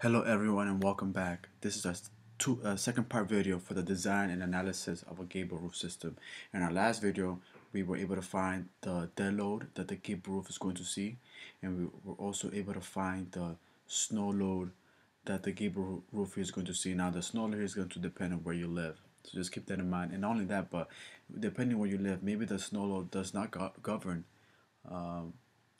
Hello everyone and welcome back. This is a two, second part video for the design and analysis of a gable roof system. In our last video, we were able to find the dead load that the gable roof is going to see and we were also able to find the snow load that the gable roof is going to see. Now the snow load is going to depend on where you live. So just keep that in mind. And not only that, but depending where you live, maybe the snow load does not go govern um,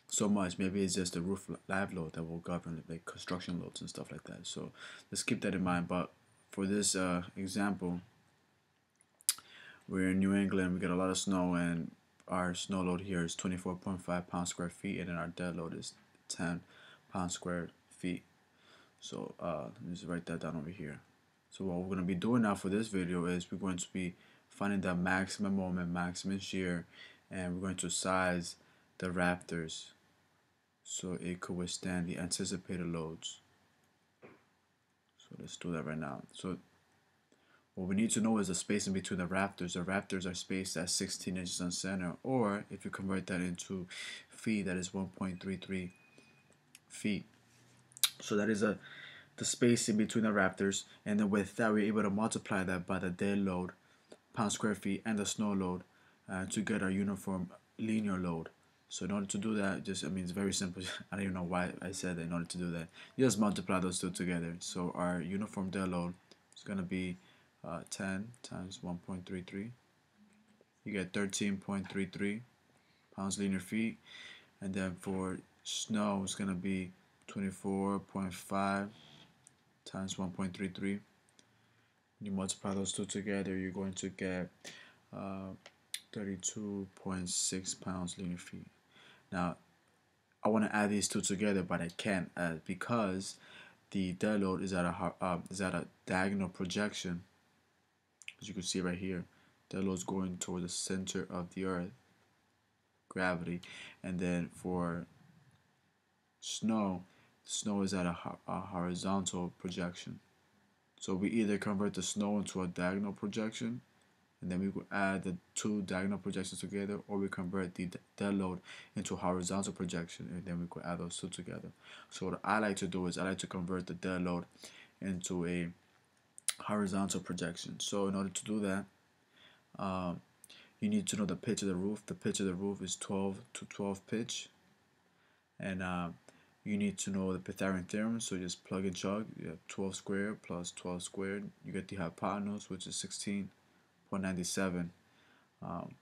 so much. Maybe it's just the roof live load that will govern like construction loads and stuff like that. So let's keep that in mind. But for this uh, example, we're in New England. We get a lot of snow, and our snow load here is 24.5 pounds square feet, and then our dead load is 10 pounds square feet. So uh, let me just write that down over here. So what we're going to be doing now for this video is we're going to be finding the maximum moment, maximum shear, and we're going to size the rafters so it could withstand the anticipated loads. So let's do that right now. So what we need to know is the spacing between the rafters. The rafters are spaced at 16 inches on center, or if you convert that into feet, that is 1.33 feet. So that is a the spacing between the rafters, and then with that we're able to multiply that by the dead load, pound square feet, and the snow load uh, to get our uniform linear load. So in order to do that, just I mean it's very simple. I don't even know why I said that. In order to do that, you just multiply those two together. So our uniform dead load is gonna be uh, 10 times 1.33. You get 13.33 pounds linear feet, and then for snow it's gonna be 24.5 times 1.33. You multiply those two together, you're going to get uh, 32.6 pounds linear feet. Now, I want to add these two together, but I can't uh, because the dead load is at a uh, is at a diagonal projection. As you can see right here, dead load is going toward the center of the Earth, gravity, and then for snow, snow is at a, a horizontal projection. So we either convert the snow into a diagonal projection and then we could add the two diagonal projections together or we convert the dead load into horizontal projection and then we could add those two together. So what I like to do is I like to convert the dead load into a horizontal projection. So in order to do that um, you need to know the pitch of the roof. The pitch of the roof is 12 to 12 pitch. And uh, you need to know the Pythagorean theorem. So just plug and chug you have 12 squared plus 12 squared. You get the hypotenuse which is 16 0.97. Um,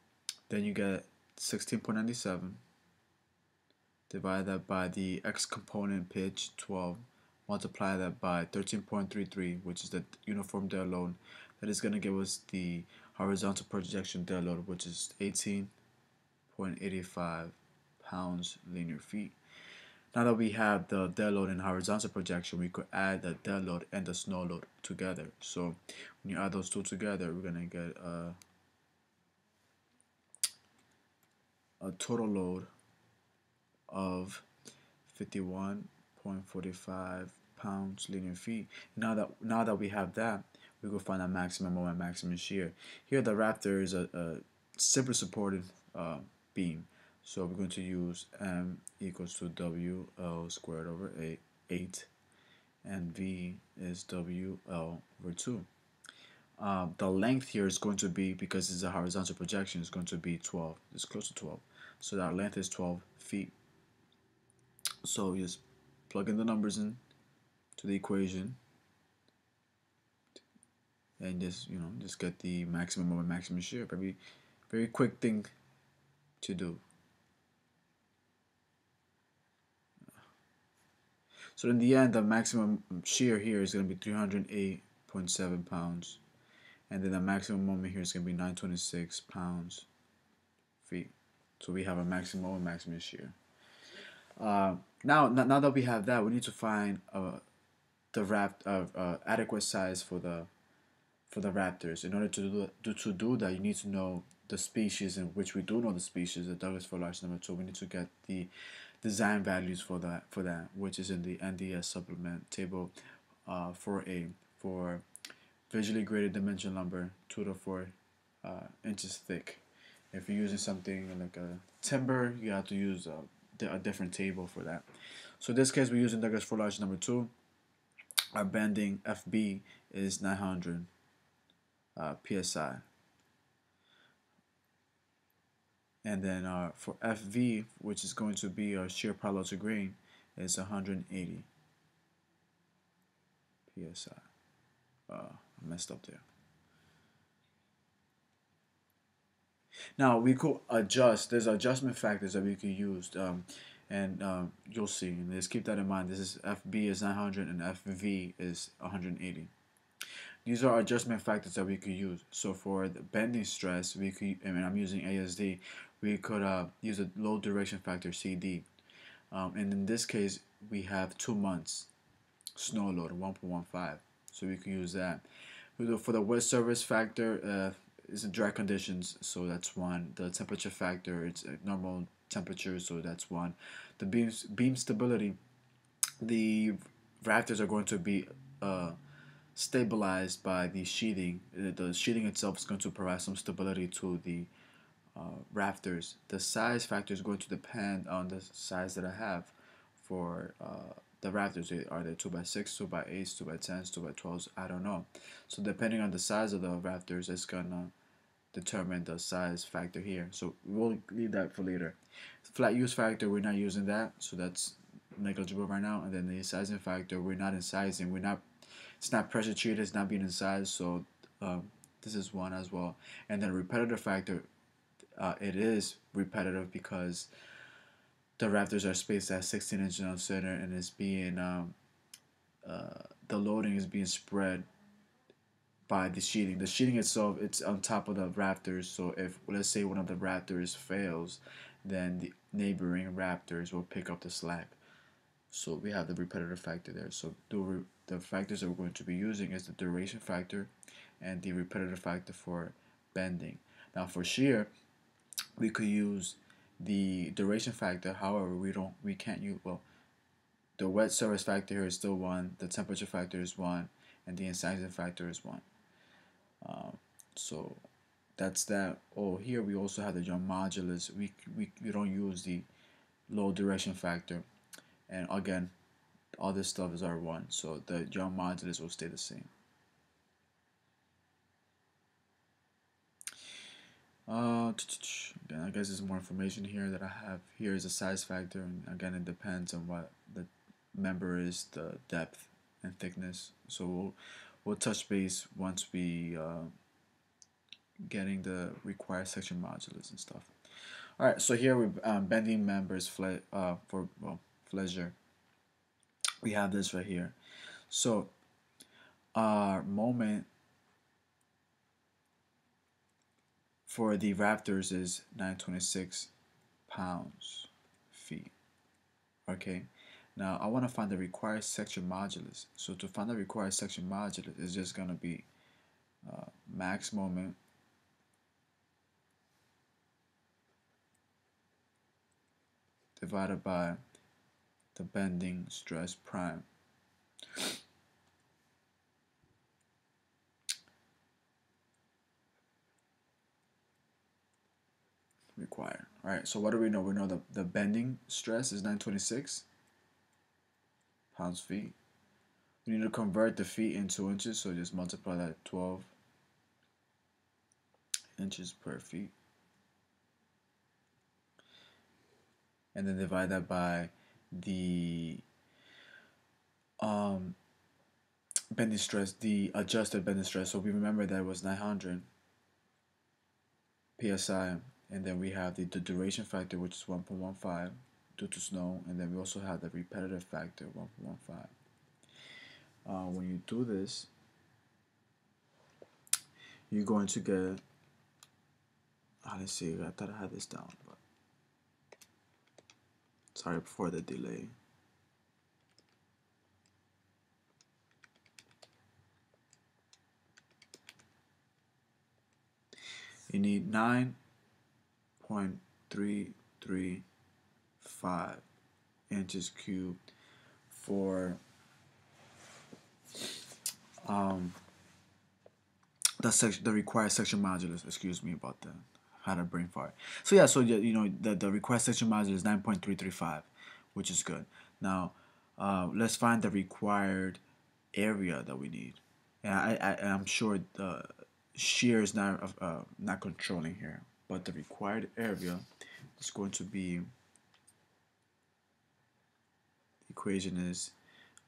then you get 16.97. Divide that by the x component pitch 12. Multiply that by 13.33, which is the uniform dead load. That is going to give us the horizontal projection dead load, which is 18.85 pounds linear feet. Now that we have the dead load and horizontal projection, we could add the dead load and the snow load together. So when you add those two together, we're gonna get a, a total load of 51.45 pounds linear feet. Now that now that we have that, we can find a maximum moment, maximum shear. Here the rafter is a, a simple supported uh, beam. So we're going to use m equals to wl squared over 8, 8 and v is wl over 2. Uh, the length here is going to be, because it's a horizontal projection, is going to be 12. It's close to 12. So that length is 12 feet. So just plug in the numbers in to the equation and just you know just get the maximum moment maximum shear very very quick thing to do So in the end, the maximum shear here is going to be 308.7 pounds. And then the maximum moment here is going to be 926 pounds feet. So we have a maximum and maximum shear. Uh, now, now that we have that, we need to find uh, the raft uh, uh, adequate size for the for the rafters. In order to do, to do that, you need to know the species in which we do know the species, the Douglas fir larch number two. We need to get the design values for that for that which is in the NDS supplement table uh, 4A for visually graded dimension lumber 2 to 4 uh, inches thick. If you're using something like a timber you have to use a, a different table for that. So in this case we're using Douglas fir larch number 2 our bending FB is 900 uh, psi. And then uh, for FV, which is going to be our shear parallel to grain, is 180 psi. Uh, I messed up there. Now we could adjust. There's adjustment factors that we could use, um, and um, you'll see. And just keep that in mind. This is FB is 900 and FV is 180. These are adjustment factors that we could use. So for the bending stress, we could. I mean, I'm using ASD. We could uh, use a load duration factor CD, um, and in this case, we have two months snow load 1.15. So we can use that. For the wet surface factor, uh, it's in dry conditions, so that's one. The temperature factor, it's normal temperature, so that's one. The beam beam stability, the rafters are going to be uh, stabilized by the sheathing. Uh, the sheathing itself is going to provide some stability to the uh, rafters. The size factor is going to depend on the size that I have for uh, the rafters. Are they 2 by 6 2 by 8 2 by 10s, 2 by 12s? I don't know. So depending on the size of the rafters, it's going to determine the size factor here. So we'll leave that for later. Flat use factor, we're not using that, so that's negligible right now. And then the sizing factor, we're not incising. We're not. It's not pressure treated. It's not being incised. So um, this is one as well. And then repetitive factor, uh, it is repetitive because the rafters are spaced at 16 inches on center and it's being um, uh, the loading is being spread by the sheeting. The sheeting itself, it's on top of the rafters. So if let's say one of the rafters fails, then the neighboring rafters will pick up the slack. So we have the repetitive factor there. So the, the factors that we're going to be using is the duration factor and the repetitive factor for bending. Now for shear, we could use the duration factor. However, we don't we can't use well the wet surface factor here is still one, the temperature factor is one, and the incising factor is one. Um, so that's that. Oh, here we also have the Young modulus. We, we, we don't use the load duration factor. And again, all this stuff is R1. So the Young modulus will stay the same. Uh, again, I guess there's more information here that I have. Here is a size factor, and again, it depends on what the member is, the depth and thickness. So we'll, we'll touch base once we uh, getting the required section modulus and stuff. All right, so here we're um, bending members fle uh, for well flexure. We have this right here. So our moment for the rafters is 926 pounds feet. Okay. Now I want to find the required section modulus. So to find the required section modulus is just going to be uh, max moment divided by the bending stress prime. Required. All right, so what do we know? We know the, the bending stress is 926 pounds feet. We need to convert the feet into inches, so just multiply that 12 inches per feet. And then divide that by the um, bending stress, the adjusted bending stress. So we remember that it was 900 psi, and then we have the, the duration factor, which is 1.15 due to snow, and then we also have the repetitive factor 1.15. Uh, when you do this, you're going to get. Oh, let's see. I thought I had this down, but sorry for the delay. You need nine point three three five inches cubed for um, the section, the required section modulus. Excuse me about that. Had a brain fart. So yeah, so you know the the required section modulus is nine point three three five, which is good. Now, uh, let's find the required area that we need. And I, I, I'm sure the shear is not uh, not controlling here, but the required area is going to be the equation is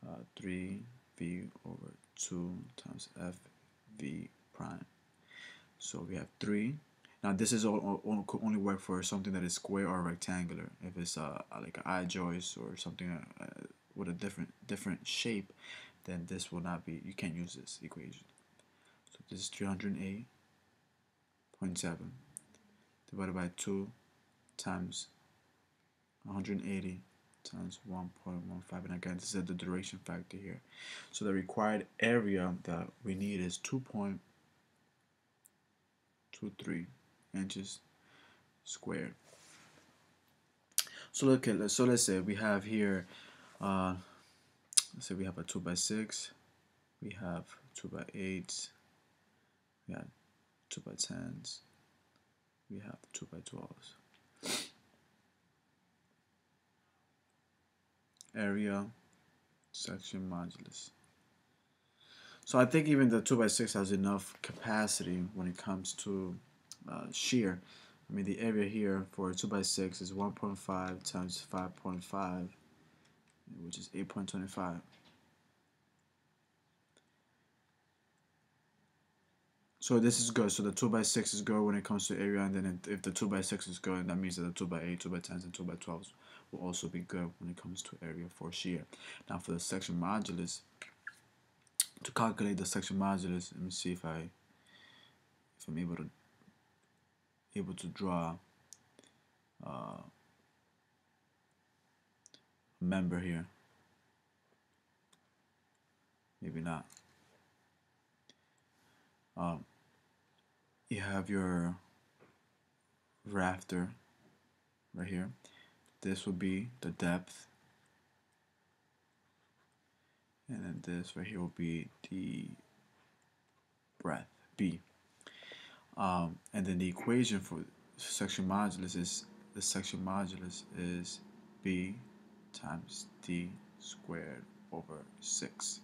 uh, 3v over 2 times f v prime. So we have 3. Now this is all, all, only work for something that is square or rectangular. If it's uh, like an I-joist or something uh, with a different different shape, then this will not be, you can't use this equation. So this is 308.7 divided by 2 times 180 times 1.15 and again this is the duration factor here. So the required area that we need is 2.23 inches squared. So look at so let's say we have here uh, let's say we have a 2 by 6 we have 2 by 8 we have 2 by 10s we have 2 by 12s area section modulus. So I think even the 2x6 has enough capacity when it comes to uh, shear. I mean the area here for 2x6 is 1.5 times 5.5 which is 8.25. So this is good. So the 2 by 6 is good when it comes to area, and then if the 2 by 6 is good, that means that the 2 by 8 2 by 10s, and 2 by 12s will also be good when it comes to area for shear. Now for the section modulus, to calculate the section modulus, let me see if I if I'm able to able to draw uh, a member here. Maybe not. Um, you have your rafter right here. This will be the depth. And then this right here will be the breadth b. Um, and then the equation for section modulus is the section modulus is b times d squared over 6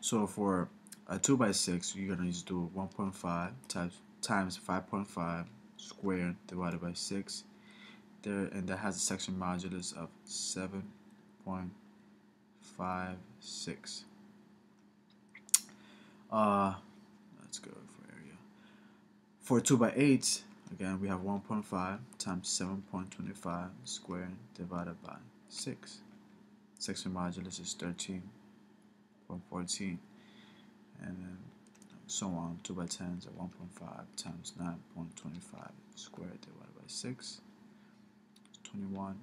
so for a 2 by 6 you're going to just do 1.5 times times 5.5 squared divided by 6 there and that has a section modulus of 7.56 uh let's go for area. For 2 by 8 again we have 1.5 times 7.25 squared divided by 6 section modulus is 13.14 and then so on 2 by 10s at 1.5 times 9.25 squared divided by 6 21.39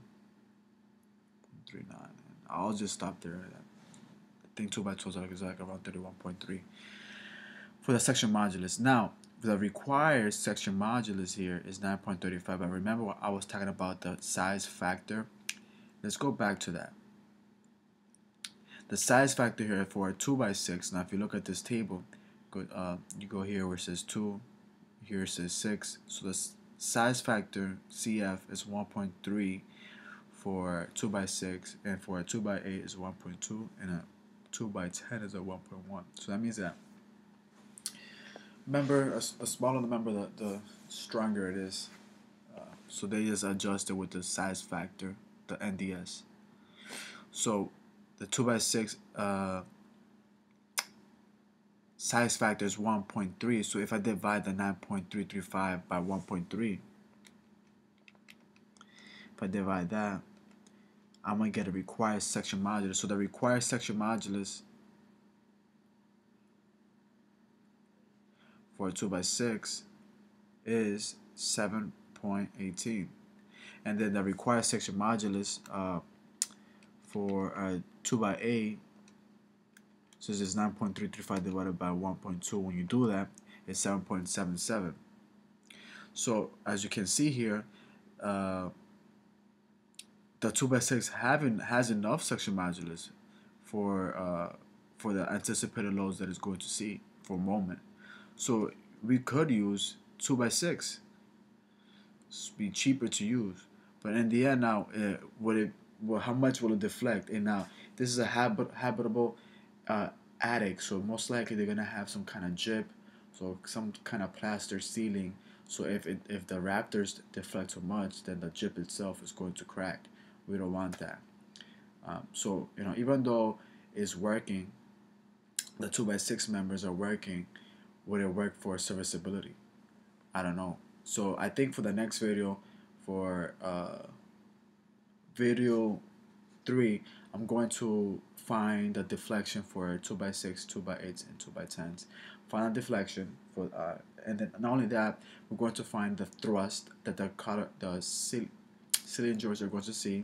and I'll just stop there. I think 2 by 12 is like around 31.3 for the section modulus. Now the required section modulus here is 9.35 but remember what I was talking about the size factor? Let's go back to that. The size factor here for a 2 by 6 now if you look at this table go, uh, you go here where it says 2 here it says 6 so the size factor CF is 1.3 for 2 by 6 and for a 2 by 8 is 1.2 and a 2 by 10 is a 1.1 so that means that remember a, a smaller the member the, the stronger it is. Uh, so they just adjust it with the size factor the NDS so the 2 by 6 uh, size factor is 1.3 so if I divide the 9.335 by 1.3 if I divide that I'm going to get a required section modulus. So the required section modulus for a 2 by 6 is 7.18 and then the required section modulus uh, for a 2 by 8 so this is 9.335 divided by 1.2. When you do that, it's 7.77. So as you can see here, uh, the 2 by 6 having has enough section modulus for uh, for the anticipated loads that it's going to see for a moment. So we could use 2 by 6 It's be cheaper to use. But in the end now, uh, would it well, how much will it deflect? And now this is a habit, habitable uh, attic, so most likely they're gonna have some kind of jib so some kind of plaster ceiling. So if it, if the rafters deflect too much, then the jib itself is going to crack. We don't want that. Um, so you know, even though it's working, the two by six members are working. Would it work for serviceability? I don't know. So I think for the next video, for uh, video three, I'm going to find the deflection for 2x6, 2x8, and 2x10s. Find deflection for, uh, and then not only that, we're going to find the thrust that the color, the ceiling joists are going to see,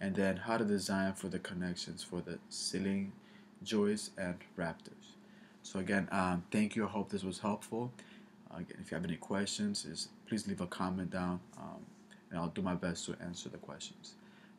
and then how to design for the connections for the ceiling joists and rafters. So again, um, thank you. I hope this was helpful. Uh, again, if you have any questions, is please leave a comment down, um, and I'll do my best to answer the questions.